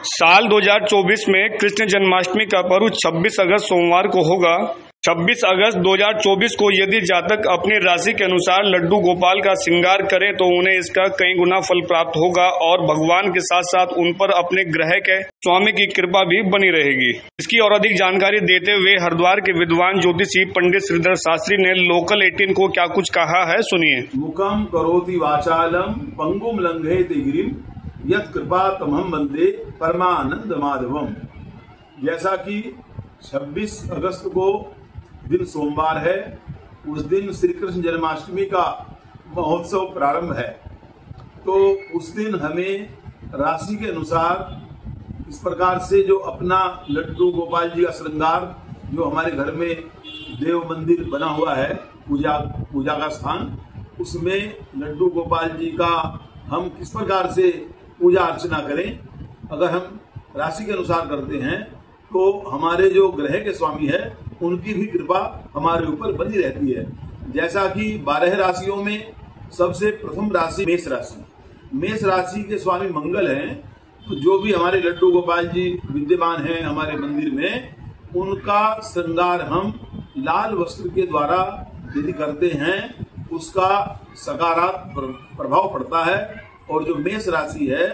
साल 2024 में कृष्ण जन्माष्टमी का पर्व 26 अगस्त सोमवार को होगा। 26 अगस्त 2024 को यदि जातक अपनी राशि के अनुसार लड्डू गोपाल का श्रृंगार करें तो उन्हें इसका कई गुना फल प्राप्त होगा और भगवान के साथ साथ उन पर अपने ग्रह के स्वामी की कृपा भी बनी रहेगी। इसकी और अधिक जानकारी देते हुए हरिद्वार के विद्वान ज्योतिषी पंडित श्रीधर शास्त्री ने लोकल 18 को क्या कुछ कहा है, सुनिए। मुकम करोति वाचालम पंगुम लंघे यत कृपा तमहम वंदे परमानंद माधवम। जैसा कि 26 अगस्त को दिन सोमवार है, उस दिन श्री कृष्ण जन्माष्टमी का महोत्सव प्रारंभ है। तो उस दिन हमें राशि के अनुसार इस प्रकार से जो अपना लड्डू गोपाल जी का श्रृंगार, जो हमारे घर में देव मंदिर बना हुआ है, पूजा पूजा का स्थान, उसमें लड्डू गोपाल जी का हम किस प्रकार से पूजा अर्चना करें, अगर हम राशि के अनुसार करते हैं तो हमारे जो ग्रह के स्वामी है, उनकी भी कृपा हमारे ऊपर बनी रहती है। जैसा कि बारह राशियों में सबसे प्रथम राशि मेष राशि। मेष राशि के स्वामी मंगल हैं तो जो भी हमारे लड्डू गोपाल जी विद्यमान हैं हमारे मंदिर में, उनका श्रृंगार हम लाल वस्त्र के द्वारा यदि करते हैं, उसका सकारात्मक प्रभाव पड़ता है। और जो मेष राशि है,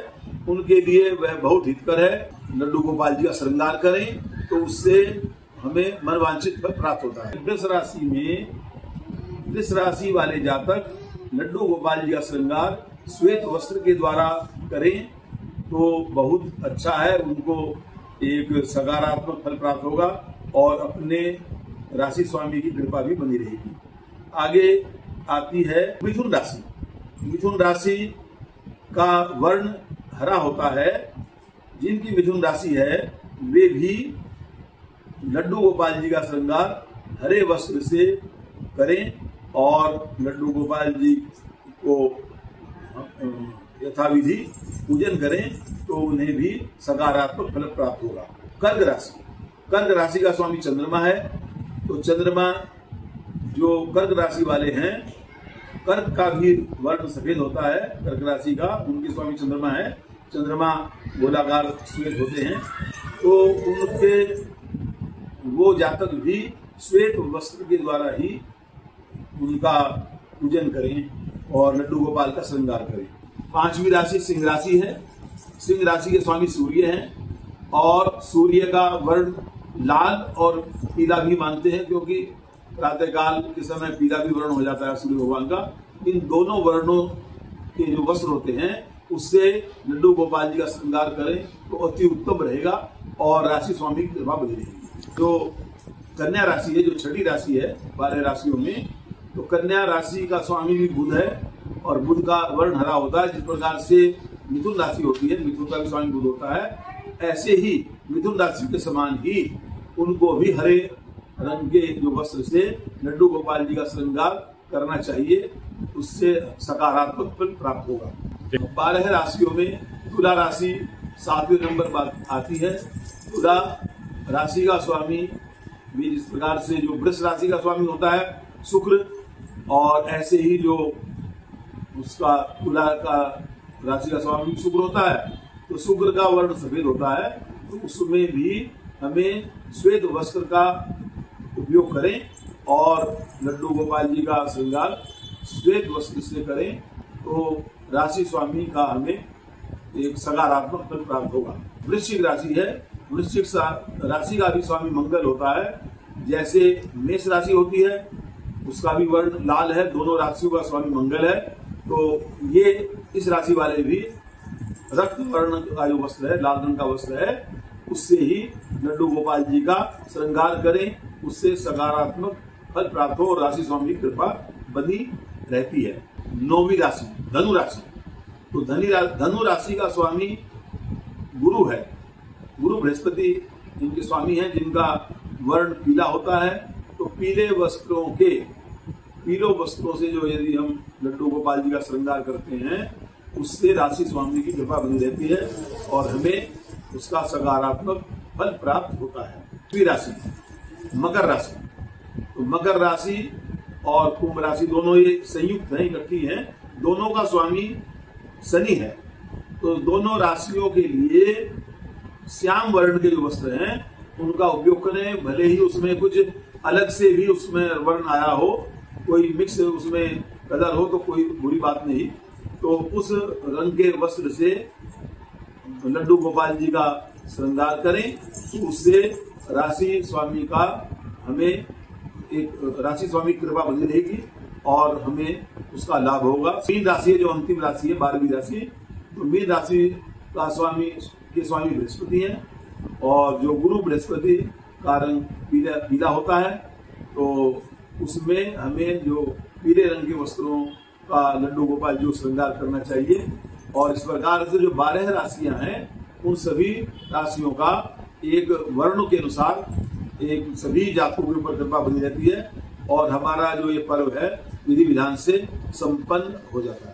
उनके लिए वह बहुत हितकर है। लड्डू गोपाल जी का श्रृंगार करें तो उससे हमें मनवांचित फल प्राप्त होता है। वृष राशि में, वृष राशि वाले जातक लड्डू गोपाल जी का श्रृंगार श्वेत वस्त्र के द्वारा करें तो बहुत अच्छा है, उनको एक सकारात्मक फल प्राप्त होगा और अपने राशि स्वामी की कृपा भी बनी रहेगी। आगे आती है मिथुन राशि। मिथुन राशि का वर्ण हरा होता है, जिनकी मिथुन राशि है, वे भी लड्डू गोपाल जी का श्रृंगार हरे वस्त्र से करें और लड्डू गोपाल जी को यथाविधि पूजन करें तो उन्हें भी सकारात्मक फल प्राप्त होगा। कर्क राशि। कर्क राशि का स्वामी चंद्रमा है तो चंद्रमा जो कर्क राशि वाले हैं कर्क का भी वर्ण सफ़ेद होता है, कर्क राशि का, उनके स्वामी चंद्रमा है। चंद्रमा गोलाकार श्वेत होते हैं। तो उनके वो जातक भी श्वेत वस्त्र के द्वारा ही उनका पूजन करें और लड्डू गोपाल का श्रृंगार करें। पांचवी राशि सिंह राशि है। सिंह राशि के स्वामी सूर्य हैं और सूर्य का वर्ण लाल और पीला भी मानते हैं क्योंकि प्रातःकाल के समय पीला भी वर्ण हो जाता है सूर्य भगवान का। इन दोनों वर्णों के जो वस्त्र होते हैं, उससे लड्डू गोपाल जी का श्रृंगार करें तो अति उत्तम रहेगा और राशि स्वामी की कृपा बनी रहेगी। जो कन्या राशि है, जो छठी राशि है, बारह राशियों में तो कन्या राशि का स्वामी भी बुध है और बुध का वर्ण हरा होता है, जिस प्रकार से मिथुन राशि होती है, मिथुन का भी स्वामी बुध होता है, ऐसे ही मिथुन राशि के समान ही उनको भी हरे रंग के जो वस्त्र से लड्डू गोपाल जी का श्रृंगार करना चाहिए, उससे सकारात्मक फल प्राप्त होगा। बारह राशियों में तुला राशि सातवें नंबर पर आती है। तुला राशि का स्वामी भी जिस प्रकार से जो वृक्ष राशि का स्वामी होता है, शुक्र, और ऐसे ही जो उसका तुला का राशि का स्वामी शुक्र होता है तो शुक्र का वर्ण सफ़ेद होता है तो उसमें भी हमें श्वेत वस्त्र का उपयोग करें और लड्डू गोपाल जी का श्रृंगार श्वेत वस्त्र से करें तो राशि स्वामी का हमें एक सकारात्मक फल प्राप्त होगा। वृश्चिक राशि है। वृश्चिक राशि का भी स्वामी मंगल होता है। जैसे मेष राशि होती है, उसका भी वर्ण लाल है, दोनों राशियों का स्वामी मंगल है। तो ये इस राशि वाले भी रक्त वर्ण का जो वस्त्र है, लाल रंग का वस्त्र है, उससे ही लड्डू गोपाल जी का श्रृंगार करें। उससे सकारात्मक फल प्राप्त हो और राशि स्वामी की कृपा बनी रहती है। नौवीं राशि, धनु राशि। तो धनी धनु राशि का स्वामी गुरु है। गुरु बृहस्पति जिनके स्वामी हैं, जिनका वर्ण पीला होता है तो पीले वस्त्रों के, पीलो वस्त्रों से जो यदि हम लड्डू गोपाल जी का श्रृंगार करते हैं, उससे राशि स्वामी की कृपा बनी रहती है और हमें उसका सकारात्मक फल प्राप्त होता है। राशि। मकर राशि। तो मकर राशि और कुंभ राशि दोनों ये संयुक्त है, इकट्ठी है। दोनों का स्वामी शनि है। तो दोनों राशियों के लिए श्याम वर्ण के जो वस्त्र हैं, उनका उपयोग करें। भले ही उसमें कुछ अलग से भी उसमें वर्ण आया हो, कोई मिक्स उसमें कलर हो तो कोई बुरी बात नहीं। तो उस रंग के वस्त्र से लड्डू गोपाल जी का श्रृंगार करें। तो उससे राशि स्वामी का हमें एक, राशि स्वामी कृपा बनी रहेगी और हमें उसका लाभ होगा। मीन राशि जो अंतिम राशि है, बारहवीं राशि। तो मीन राशि का स्वामी, के स्वामी बृहस्पति है और जो गुरु बृहस्पति का रंग पीला पीला होता है तो उसमें हमें जो पीले रंग के वस्त्रों का लड्डू गोपाल जो श्रृंगार करना चाहिए और इस प्रकार से जो बारह राशियाँ हैं, उन सभी राशियों का एक वर्ण के अनुसार एक सभी जातकों के ऊपर कृपा बनी रहती है और हमारा जो ये पर्व है विधि विधान से संपन्न हो जाता है।